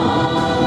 Oh.